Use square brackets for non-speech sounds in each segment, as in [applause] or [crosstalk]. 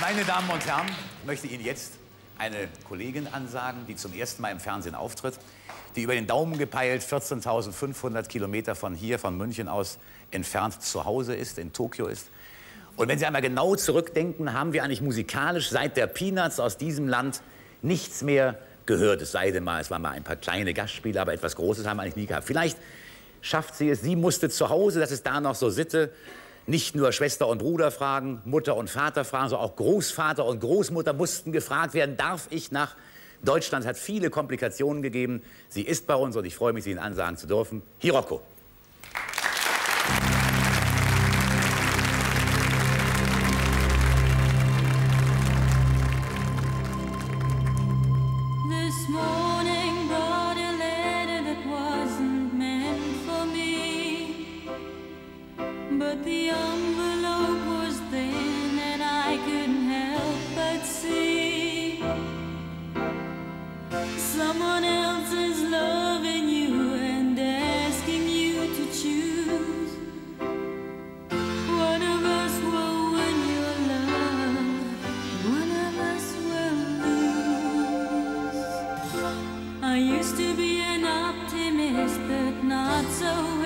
Meine Damen und Herren, ich möchte Ihnen jetzt eine Kollegin ansagen, die zum ersten Mal im Fernsehen auftritt, die über den Daumen gepeilt 14.500 Kilometer von hier, von München aus entfernt zu Hause ist, in Tokio ist. Und wenn Sie einmal genau zurückdenken, haben wir eigentlich musikalisch seit der Peanuts aus diesem Land nichts mehr gehört. Es sei denn mal, es waren mal ein paar kleine Gastspiele, aber etwas Großes haben wir eigentlich nie gehabt. Vielleicht schafft sie es, sie musste zu Hause, das ist da noch so Sitte, nicht nur Schwester und Bruder fragen, Mutter und Vater fragen, sondern auch Großvater und Großmutter mussten gefragt werden, darf ich nach Deutschland? Es hat viele Komplikationen gegeben. Sie ist bei uns und ich freue mich, Sie Ihnen ansagen zu dürfen. Hiroko. This morning I used to be an optimist, but not so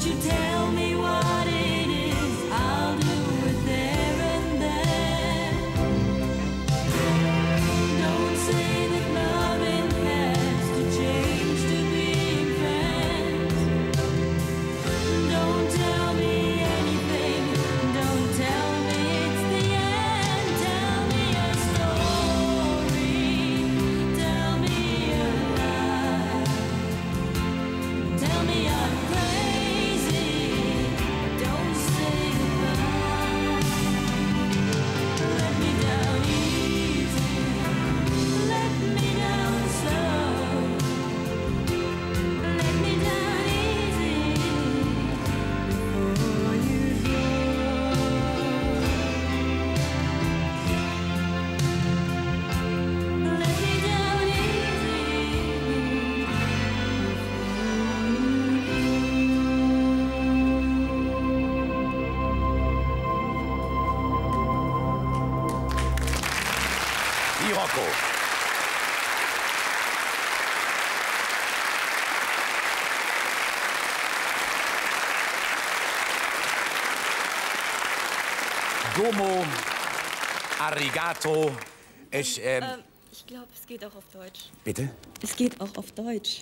won't you tell me what it is? I'll Hiroko. Domo, Arigato. Ich, ähm, Ähm, ich glaube, es geht auch auf Deutsch. bitte? Es geht auch auf Deutsch.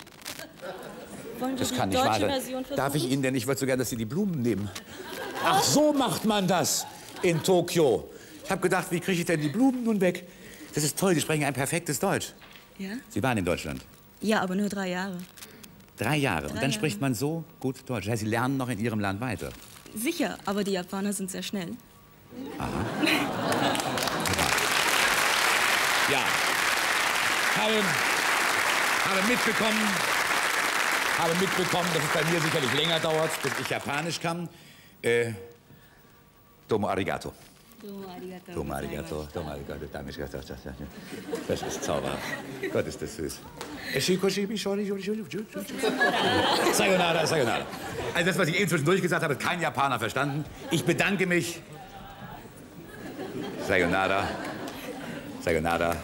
Wollen wir Das die kann nicht deutsche wahr sein. Version versuchen? Darf ich Ihnen denn, ich würde so gerne, dass Sie die Blumen nehmen. Ach, so macht man das in Tokio. Ich habe gedacht, wie kriege ich denn die Blumen nun weg? Das ist toll, Sie sprechen ein perfektes Deutsch. Ja? Sie waren in Deutschland. Ja, aber nur drei Jahre. Drei Jahre. Und Drei dann Jahre. spricht man so gut Deutsch. Das heißt, Sie lernen noch in Ihrem Land weiter. Sicher, aber die Japaner sind sehr schnell. [laughs] Ja. Habe, habe mitbekommen, habe mitbekommen, dass es bei mir sicherlich länger dauert, bis ich Japanisch kann. Äh, domo arigato. Domo arigato. Domo arigato, domo arigato, danke, danke, danke. Das ist zauberhaft. Gott, ist das süß. Sayonara, sayonara. Also das, was ich eben zwischendurch gesagt habe, hat kein Japaner verstanden. Ich bedanke mich. Sayonara. Sayonara.